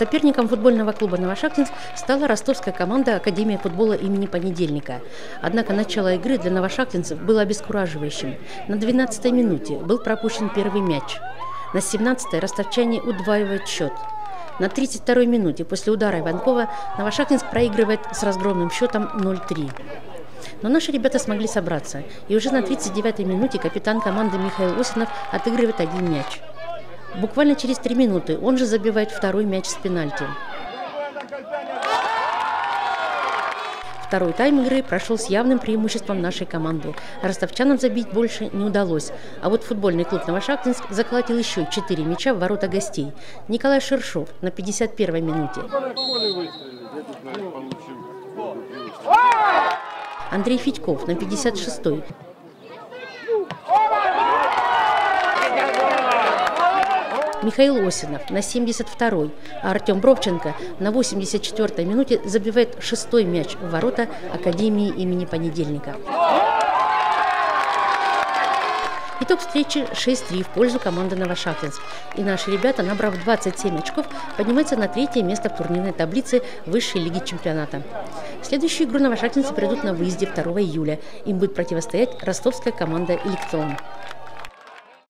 Соперником футбольного клуба «Новошахтинск» стала ростовская команда Академии футбола имени Понедельника. Однако начало игры для новошахтинцев было обескураживающим. На 12-й минуте был пропущен первый мяч. На 17-й ростовчане удваивают счет. На 32-й минуте после удара Иванкова Новошахтинск проигрывает с разгромным счетом 0-3. Но наши ребята смогли собраться, и уже на 39-й минуте капитан команды Михаил Осинов отыгрывает один мяч. Буквально через три минуты он же забивает второй мяч с пенальти. Второй тайм игры прошел с явным преимуществом нашей команды. Ростовчанам забить больше не удалось. А вот футбольный клуб «Новошахтинск» заколотил еще четыре мяча в ворота гостей. Николай Шершов на 51-й минуте. Андрей Федьков на 56-й. Михаил Осинов на 72-й, а Артем Бровченко на 84-й минуте забивает шестой мяч в ворота Академии имени Понедельника. Итог встречи 6-3 в пользу команды Новошахтинск. И наши ребята, набрав 27 очков, поднимаются на третье место в турнирной таблице высшей лиги чемпионата. Следующую игру новошахтинцы придут на выезде 2 июля. Им будет противостоять ростовская команда «Электрон».